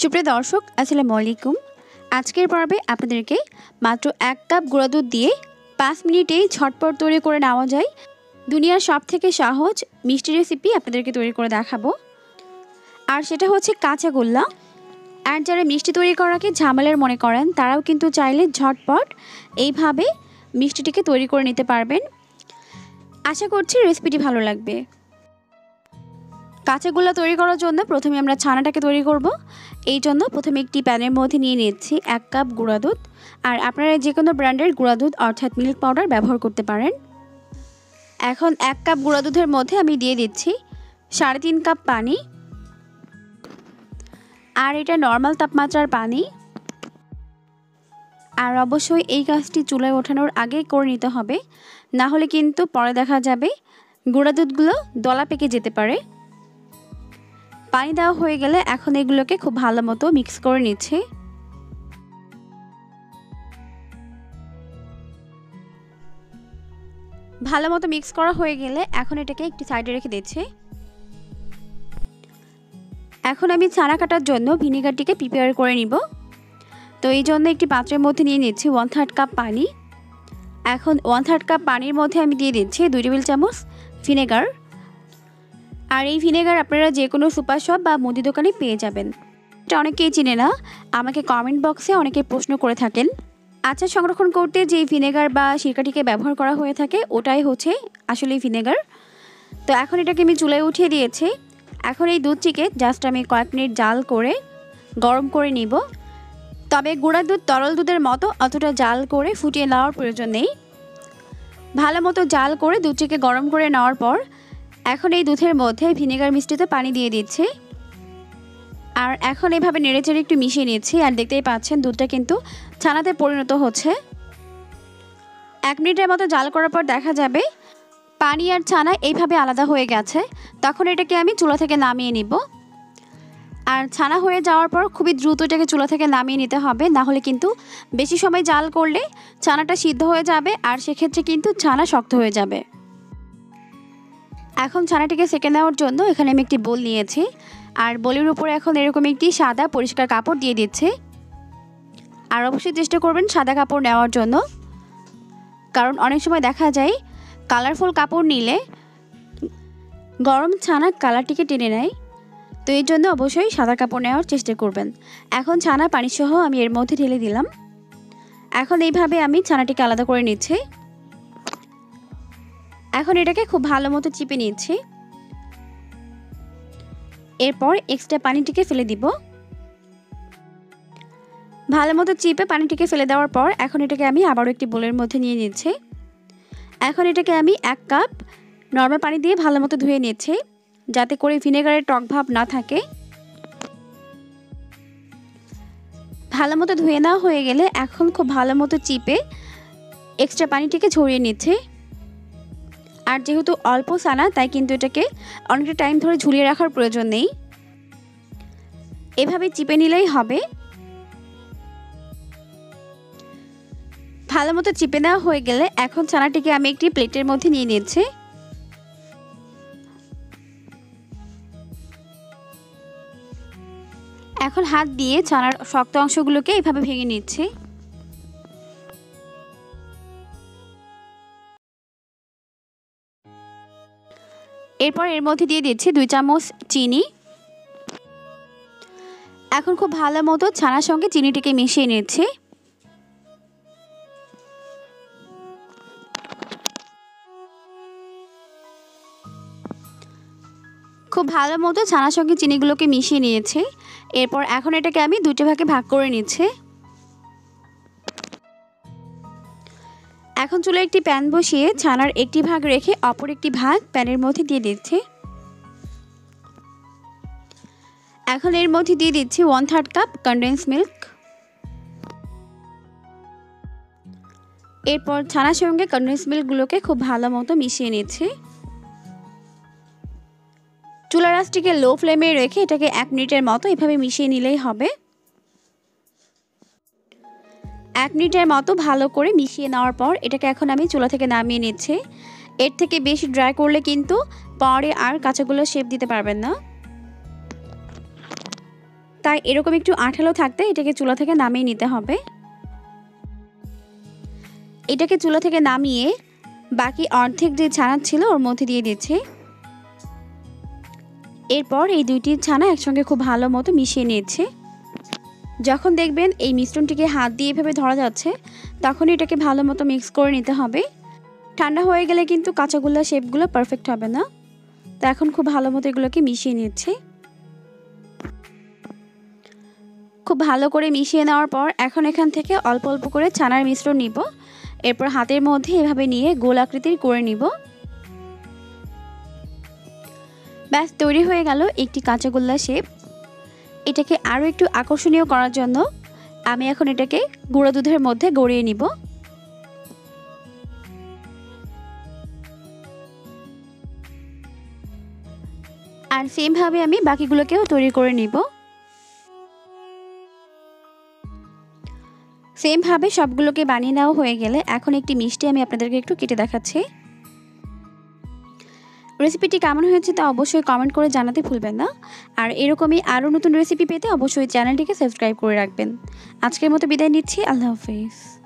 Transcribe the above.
সুপ্রিয় দর্শক, আসসালামু আলাইকুম। আজকের পর্বে আপনাদেরকে মাত্র এক কাপ গুঁড়া দুধ দিয়ে পাঁচ মিনিটেই ঝটপট তৈরি করে নেওয়া যায়। দুনিয়ার সব থেকে সহজ, মিষ্টি রেসিপি আপনাদেরকে তৈরি করে দেখাবো। আর সেটা হচ্ছে কাঁচা গোল্লা। আর যারা মিষ্টি তৈরি করাকে ঝামেলার মনে করেন, তারাও কিন্তু চাইলে ঝটপট এইভাবে মিষ্টিটিকে তৈরি করে নিতে পারবেন। আশা করছি রেসিপিটি ভালো লাগবে। কাঁচাগোল্লা তৈরি করার জন্য প্রথমে আমরা ছানাটাকে তৈরি করব। এই জন্য প্রথমে একটি প্যানের মধ্যে নিয়ে নিচ্ছি এক কাপ গুঁড়া দুধ। আর আপনারা যে কোনো ব্র্যান্ডের গুঁড়া দুধ অর্থাৎ মিল্ক পাউডার ব্যবহার করতে পারেন। এখন এক কাপ গুঁড়া দুধের মধ্যে আমি দিয়ে দিচ্ছি সাড়ে তিন কাপ পানি। আর এটা নর্মাল তাপমাত্রার পানি। আর অবশ্যই এই কাজটি চুলায় ওঠানোর আগে করে নিতে হবে। না হলে কিন্তু পরে দেখা যাবে গুঁড়া দুধগুলো দলা পেকে যেতে পারে। পানি দেওয়া হয়ে গেলে এখন এগুলোকে খুব ভালো মতো মিক্স করে নিচ্ছি। ভালো মতো মিক্স করা হয়ে গেলে এখন এটাকে একটি সাইডে রেখে দিচ্ছি। এখন আমি ছানা কাটার জন্য ভিনিগারটিকে প্রিপেয়ার করে নিব। তো এই জন্য একটি পাত্রের মধ্যে নিয়ে নিচ্ছি ওয়ান থার্ড কাপ পানি। এখন ওয়ান থার্ড কাপ পানির মধ্যে আমি দিয়ে দিচ্ছি দুই টেবিল চামচ ভিনেগার আর এই ভিনেগার আপনারা যে কোনো সুপার শপ বা মুদি দোকানে পেয়ে যাবেন। এটা অনেকেই চিনে না, আমাকে কমেন্ট বক্সে অনেকে প্রশ্ন করে থাকেন। আচার সংরক্ষণ করতে যে ভিনেগার বা সিরকাটিকে ব্যবহার করা হয়ে থাকে, ওটাই হচ্ছে আসলে ভিনেগার। তো এখন এটাকে আমি চুলায় উঠিয়ে দিয়েছি। এখন এই দুধটিকে জাস্ট আমি কয়েক মিনিট জাল করে গরম করে নিব। তবে গুঁড়া দুধ তরল দুধের মতো, অতটা জাল করে ফুটিয়ে নেওয়ার প্রয়োজন নেই। ভালো মতো জাল করে দুধটিকে গরম করে নেওয়ার পর এখন এই দুধের মধ্যে ভিনেগার মিষ্টিতে পানি দিয়ে দিচ্ছি। আর এখন এভাবে নেড়েচেড়ে একটু মিশিয়ে নিচ্ছি, আর দেখতেই পাচ্ছেন দুধটা কিন্তু ছানাতে পরিণত হচ্ছে। এক মিনিটের মতো জাল করার পর দেখা যাবে, পানি আর ছানা এইভাবে আলাদা হয়ে গেছে। তখন এটাকে আমি চুলা থেকে নামিয়ে নিব। আর ছানা হয়ে যাওয়ার পর খুবই দ্রুত এটাকে চুলা থেকে নামিয়ে নিতে হবে, না হলে কিন্তু বেশি সময় জাল করলে ছানাটা সিদ্ধ হয়ে যাবে, আর সেক্ষেত্রে কিন্তু ছানা শক্ত হয়ে যাবে। এখন ছানাটিকে সেঁকে নেওয়ার জন্য এখানে আমি একটি বোল নিয়েছি। আর বোলের উপরে এখন এরকম একটি সাদা পরিষ্কার কাপড় দিয়ে দিচ্ছি। আর অবশ্যই চেষ্টা করবেন সাদা কাপড় নেওয়ার জন্য। কারণ অনেক সময় দেখা যায় কালারফুল কাপড় নিলে গরম ছানা কালারটিকে টেনে নেয়। তো এই জন্য অবশ্যই সাদা কাপড় নেওয়ার চেষ্টা করবেন। এখন ছানা পানিসহ আমি এর মধ্যে ঢেলে দিলাম। এখন এইভাবে আমি ছানাটিকে আলাদা করে নিচ্ছি। এখন এটাকে খুব ভালো মতো চিপে নিচ্ছি এরপর এক্সট্রা পানিটিকে ফেলে দিব। ভালো মতো চিপে পানিটিকে ফেলে দেওয়ার পর এখন এটাকে আমি আবারও একটি বোলের মধ্যে নিয়ে নিচ্ছি এখন এটাকে আমি এক কাপ নর্মাল পানি দিয়ে ভালো মতো ধুয়ে নিচ্ছি যাতে করে ভিনেগারের টক ভাব না থাকে। ভালো মতো ধুয়ে নেওয়া হয়ে গেলে এখন খুব ভালো মতো চিপে এক্সট্রা পানিটিকে ঝরিয়ে নিচ্ছে। আর যেহেতু অল্প সানা তাই কিন্তু এটাকে অনেকটা টাইম ধরে ঝুলিয়ে রাখার প্রয়োজন নেই। এভাবে চিপে নিলেই হবে। ভালো মতো চিপে নেওয়া হয়ে গেলে এখন ছানাটিকে আমি একটি প্লেটের মধ্যে নিয়ে নিচ্ছি। এখন হাত দিয়ে ছানার শক্ত অংশগুলোকে এইভাবে ভেঙে নিচ্ছি। এরপর এর মধ্যে দিয়ে দিচ্ছি দুই চামচ চিনি। এখন খুব ভালো মতো ছানার সঙ্গে চিনিটিকে মিশিয়ে নিচ্ছি। খুব ভালো মতো ছানার সঙ্গে চিনিগুলোকে মিশিয়ে নিয়েছি। এরপর এখন এটাকে আমি দুটি ভাগে ভাগ করে নিচ্ছি। এখন চুলে একটি প্যান বসিয়ে ছানার একটি ভাগ রেখে অপর একটি ভাগ প্যানের মধ্যে দিয়ে দিচ্ছি। এখন এর মধ্যে দিয়ে দিচ্ছি one third cup condense milk এরপর ছানার সঙ্গে কনডেন্স মিল্কগুলোকে খুব ভালো মতো মিশিয়ে নিচ্ছি। চুলা রাসটিকে লো ফ্লেমে রেখে এটাকে এক মিনিটের মতো এভাবে মিশিয়ে নিলেই হবে। এক মিনিটের মতো ভালো করে মিশিয়ে নেওয়ার পর এটাকে এখন আমি চুলা থেকে নামিয়ে নিচ্ছি। এর থেকে বেশি ড্রাই করলে কিন্তু পরে আর কাঁচাগুলো শেপ দিতে পারবেন না। তাই এরকম একটু আঠালো থাকতে এটাকে চুলা থেকে নামিয়ে নিতে হবে। এটাকে চুলা থেকে নামিয়ে বাকি অর্ধেক যে ছানা ছিল ওর মধ্যে দিয়ে দিচ্ছি। এরপর এই দুইটি ছানা একসঙ্গে খুব ভালো মতো মিশিয়ে নিয়েছে যখন দেখবেন এই মিশ্রণটিকে হাত দিয়ে এভাবে ধরা যাচ্ছে তখন এটাকে ভালো মতো মিক্স করে নিতে হবে। ঠান্ডা হয়ে গেলে কিন্তু কাঁচাগোল্লা শেপগুলো পারফেক্ট হবে না। তো এখন খুব ভালো মতো এগুলোকে মিশিয়ে নিচ্ছে। খুব ভালো করে মিশিয়ে নেওয়ার পর এখন এখান থেকে অল্প অল্প করে ছানার মিশ্রণ নিব। এরপর হাতের মধ্যে এভাবে নিয়ে গোল আকৃতির করে নিব। ব্যাস, তৈরি হয়ে গেল একটি কাঁচাগোল্লা শেপ এটাকে আরও একটু আকর্ষণীয় করার জন্য আমি এখন এটাকে গুঁড়ো দুধের মধ্যে গড়িয়ে নিব। আর সেমভাবে আমি বাকিগুলোকেও তৈরি করে নিব। সেমভাবে সবগুলোকে বানিয়ে নেওয়া হয়ে গেলে এখন একটি মিষ্টি আমি আপনাদেরকে একটু কেটে দেখাচ্ছি। রেসিপিটি কেমন হয়েছে তা অবশ্যই কমেন্ট করে জানাতে ভুলবেন না। আর এরকমই আরও নতুন রেসিপি পেতে অবশ্যই চ্যানেলটিকে সাবস্ক্রাইব করে রাখবেন। আজকের মতো বিদায় নিচ্ছি, আল্লাহ হাফিজ।